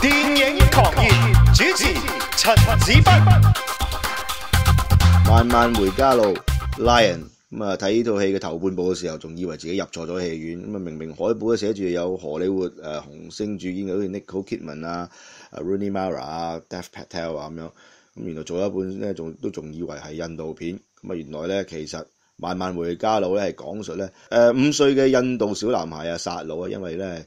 電影狂熱主持陳子斌，慢慢回家路 Lion 咁啊睇呢套戲嘅頭半部嘅時候，仲以為自己入錯咗戲院，咁啊明明海報都寫住有荷里活誒紅星主演嘅，好似 Nicole Kidman 啊、Rooney Mara 啊、Dev Patel 啊咁樣，咁原來做一半咧，仲都仲以為係印度片，咁啊原來咧其實慢慢回家路咧係講述咧诶五歲嘅印度小男孩啊殺佬啊，因為咧。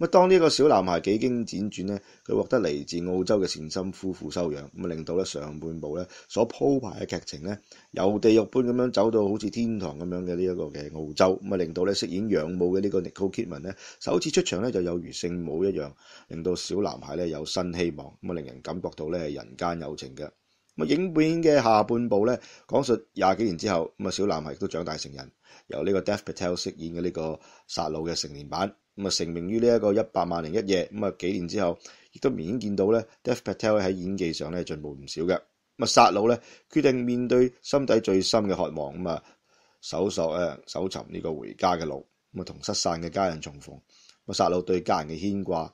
咁當呢個小男孩幾經輾轉咧，佢獲得嚟自澳洲嘅善心夫婦收養，咁啊令到咧上半部咧所鋪排嘅劇情咧，由地獄般咁樣走到好似天堂咁樣嘅呢一個嘅澳洲，咁啊令到咧飾演養母嘅呢個 Nicole Kidman 咧首次出場咧就有如聖母一樣，令到小男孩咧有新希望，咁啊令人感覺到咧人間有情嘅。咁啊影片嘅下半部咧講述廿幾年之後，咁啊小男孩亦都長大成人，由呢個 Dev Patel 飾演嘅呢個殺佬嘅成年版。咁啊，成名於呢一個一百萬零一夜，咁啊幾年之後，亦都明顯見到咧，Dev Patel 喺演技上咧進步唔少嘅。咁啊，殺佬咧決定面對心底最深嘅渴望，咁啊搜索誒搜尋呢個回家嘅路，咁啊同失散嘅家人重逢。咁啊，殺佬對家人嘅牽掛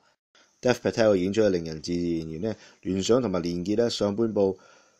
，Dev Patel 演出嘅令人自然而然咧聯想同埋連結咧上半部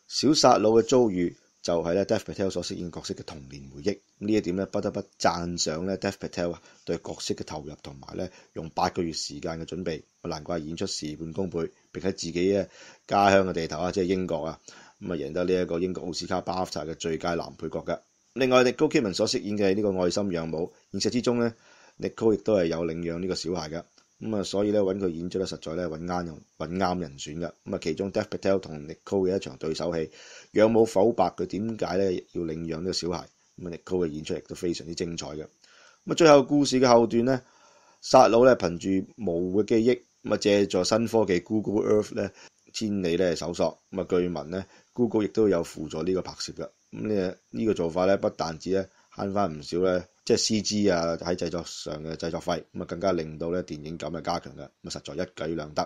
小殺佬嘅遭遇。就係咧，Dev Patel 所飾演角色嘅童年回憶，呢一點咧不得不讚賞咧，Dev Patel 對角色嘅投入同埋咧用八個月時間嘅準備，難怪演出事半功倍，並喺自己嘅家鄉嘅地頭啊，即係英國啊，咁啊贏得呢一個英國奧斯卡 BAFTA 嘅最佳男配角嘅。另外 n i c o k i m a n 所飾演嘅呢個愛心養母，現實之中咧，Nicole 亦都係有領養呢個小孩嘅。咁啊，所以咧揾佢演出咧，實在咧揾啱人揾啱人選嘅。咁啊，其中 Dev Patel 同 Nicole 嘅一場對手戲，養母否白佢點解咧要領養呢個小孩。咁啊，Nicole 嘅演出亦都非常之精彩嘅。咁啊，最後故事嘅後段咧，殺佬咧憑住模糊嘅記憶，咁啊借助新科技 Google Earth 咧千里咧搜索。咁啊，據聞咧 Google 亦都有輔助呢個拍攝嘅。咁呢呢個做法咧，不但止咧慳翻唔少咧。即系 C.G. 啊，喺製作上嘅製作費，咁啊更加令到咧電影感啊加強嘅，咁啊實在一舉兩得。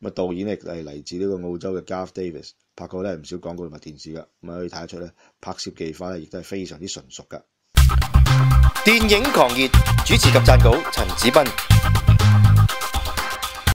咁啊導演咧係嚟自呢個澳洲嘅 Garth Davis，拍過咧唔少廣告同埋電視噶，咁啊可以睇得出咧拍攝技法咧亦都係非常之純熟噶。電影狂熱主持及撰稿陳子斌。